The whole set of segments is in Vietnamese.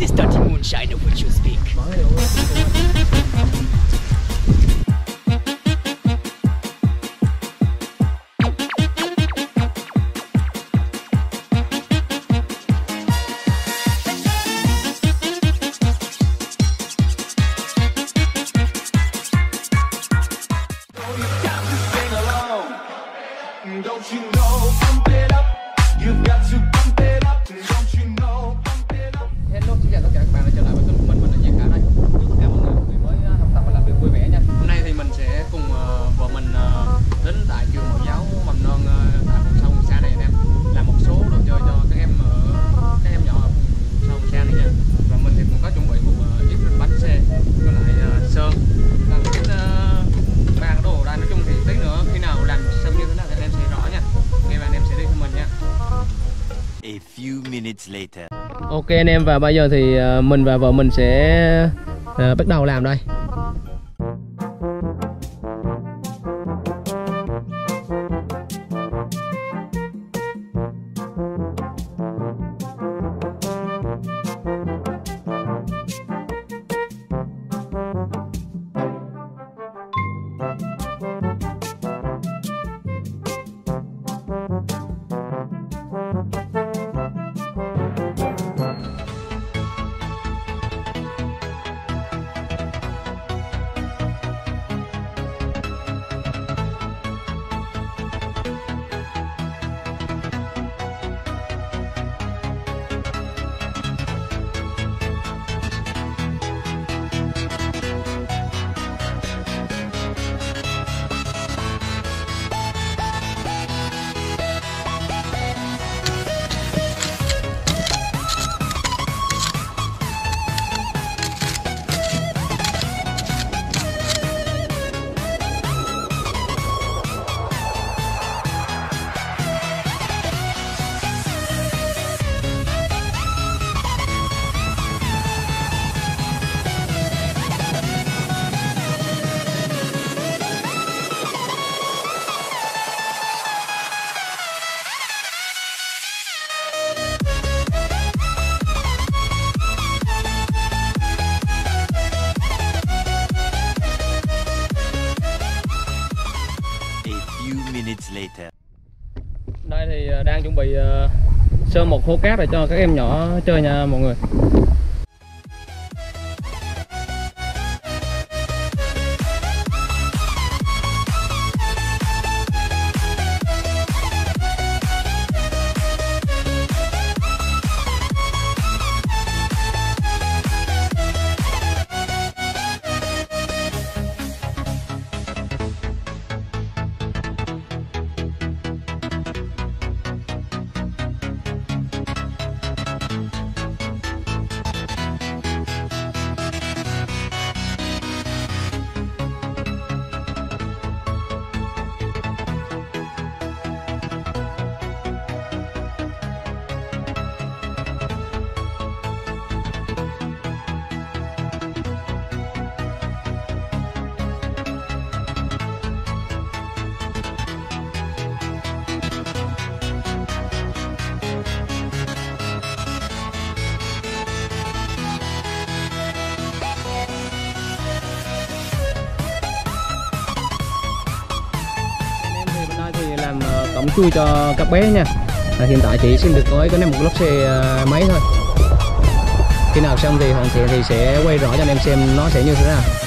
This dirty moonshine of which you speak. ok anh em, và bây giờ thì ờ, mình và vợ mình sẽ ờ, bắt đầu làm đây. đang chuẩn bị ờ, sơ một hố cát để cho các em nhỏ chơi nha mọi người. chui cho các bé nha. À, hiện tại chị xin được gói cái này một lốc xe à, máy thôi. Khi nào xong thì hoàn thiện thì sẽ quay rõ cho anh em xem nó sẽ như thế nào.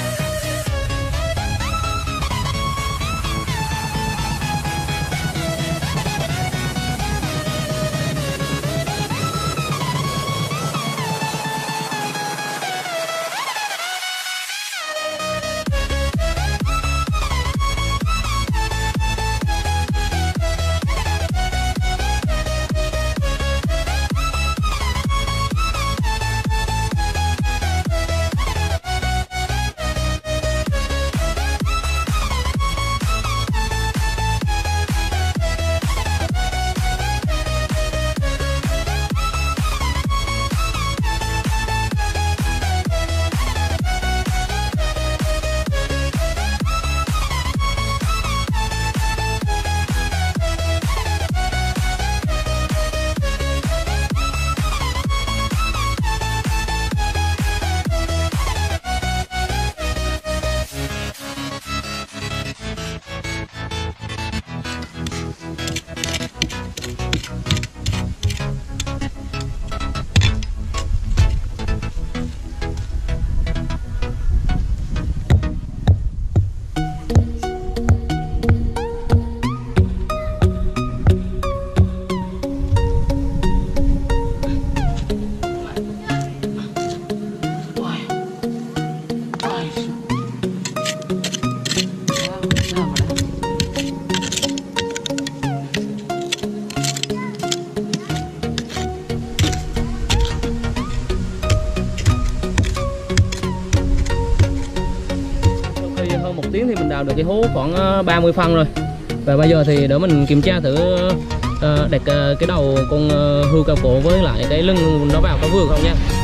Cái hố khoảng ờ, 30 phân rồi. Và bây giờ thì để mình kiểm tra thử ờ, đặt ờ, cái đầu con hươu cao cổ với lại cái lưng nó vào có vừa không nha.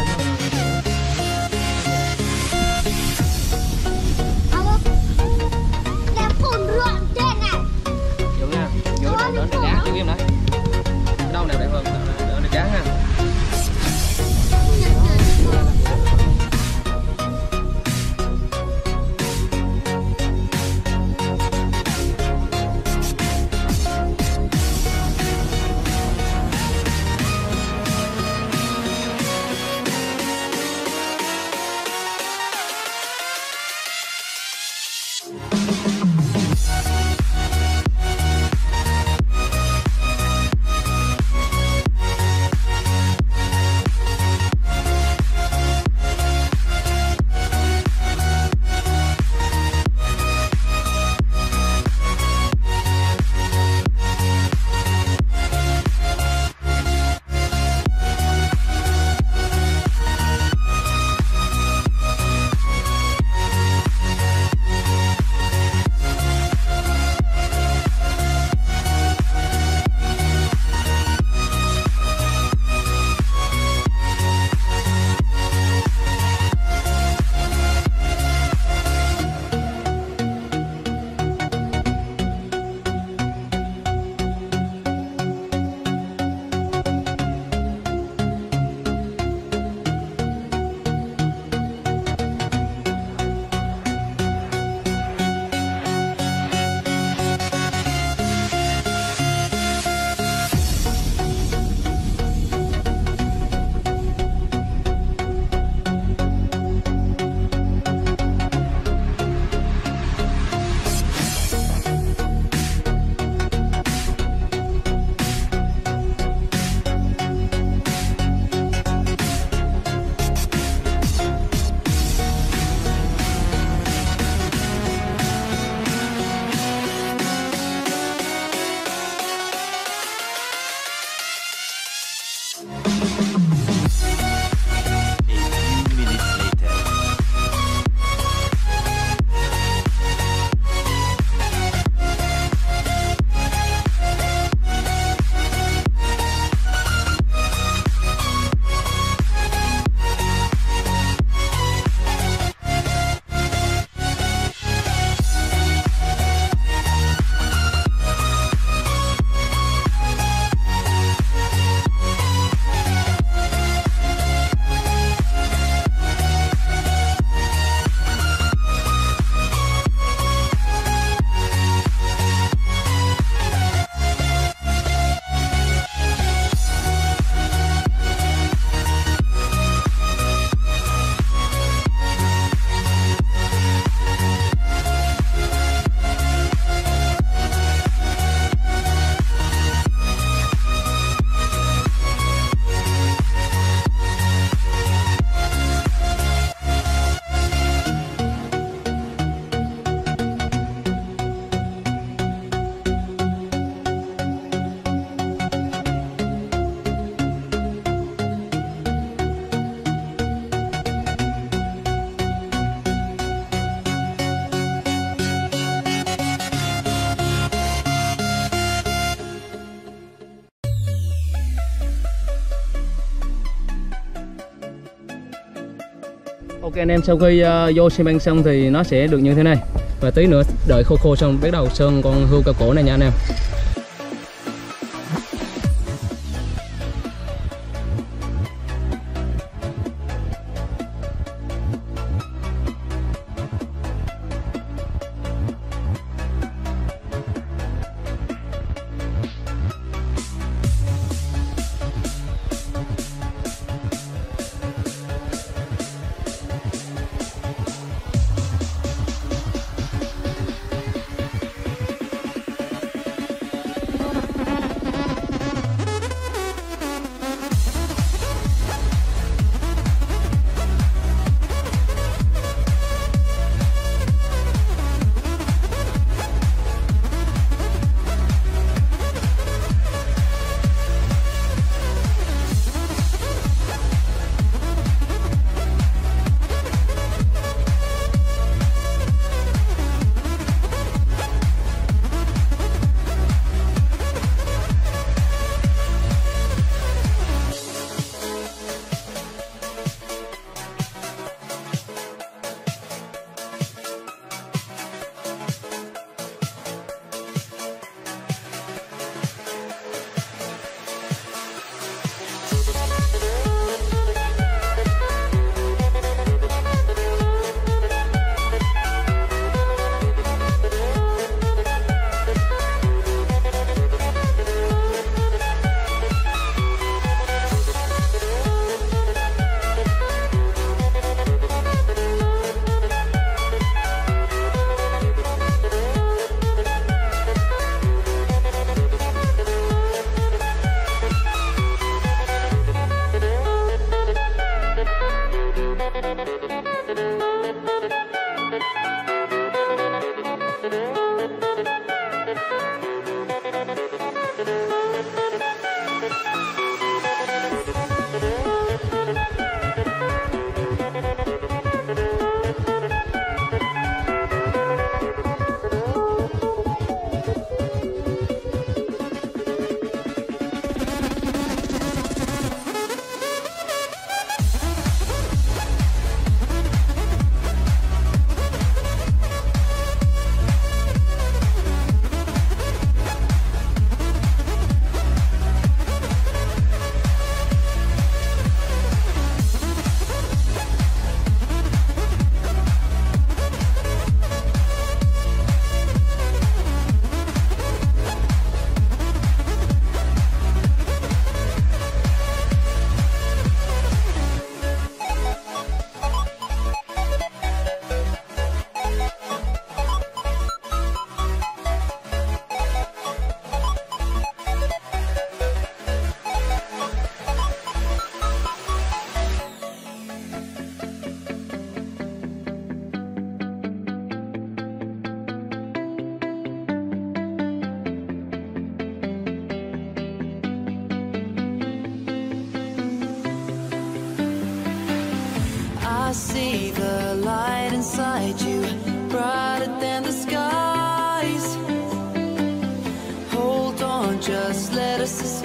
Anh em sau khi uh, vô xi măng xong thì nó sẽ được như thế này. Và tí nữa đợi khô khô xong bắt đầu sơn con hươu cao cổ này nha anh em.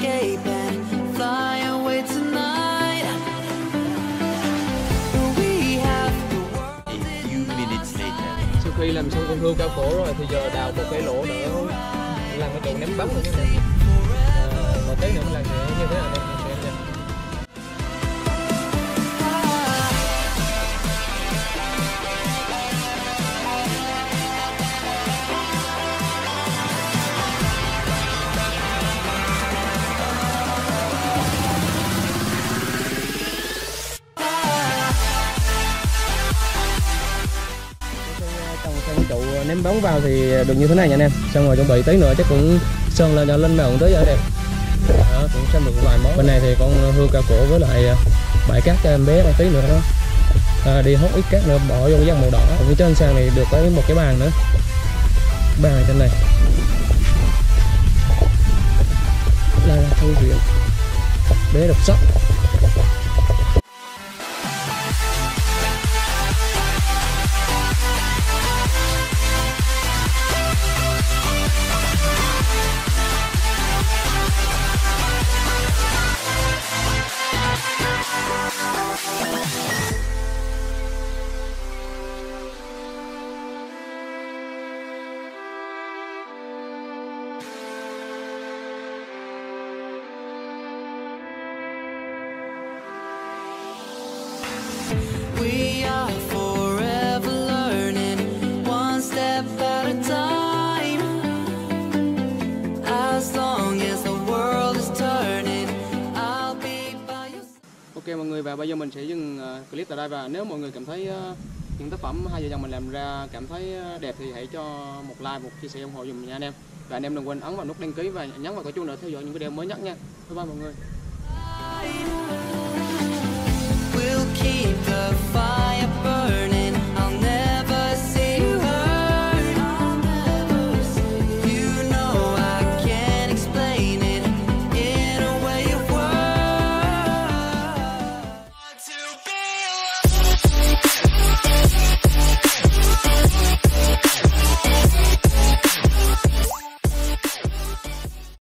Escape and fly away tonight. We have the world. A few minutes later. sau khi làm xong con hươu cao cổ rồi thì giờ đào một cái lỗ nữa làm cái trụ ném bóng rồi nha em à, một tí nữa sẽ như thế nào đây đóng bóng vào thì được như thế này nha anh em. Xong rồi chuẩn bị tí nữa chắc cũng sơn lên cho lên màu tới giờ đẹp đó, cũng xem được vài món. Bên này thì con hươu cao cổ với lại ờ, bãi cát cho em bé một tí nữa đó. À, đi hốt ít cát nữa bỏ vô cái dòng màu đỏ. Cũng phía trên sàn này được cái một cái bàn nữa. Bàn trên này. Là thư viện. Bé đọc sách Ok mọi người và bây giờ mình sẽ dừng ờ, clip tại đây và nếu mọi người cảm thấy ờ, những tác phẩm hai vợ chồng mình làm ra cảm thấy ờ, đẹp thì hãy cho một like, một chia sẻ ủng hộ dùm nha anh em. Và anh em đừng quên ấn vào nút đăng ký và nhấn vào cái chuông để theo dõi những video mới nhất nha. Bye bye mọi người. keep the fire.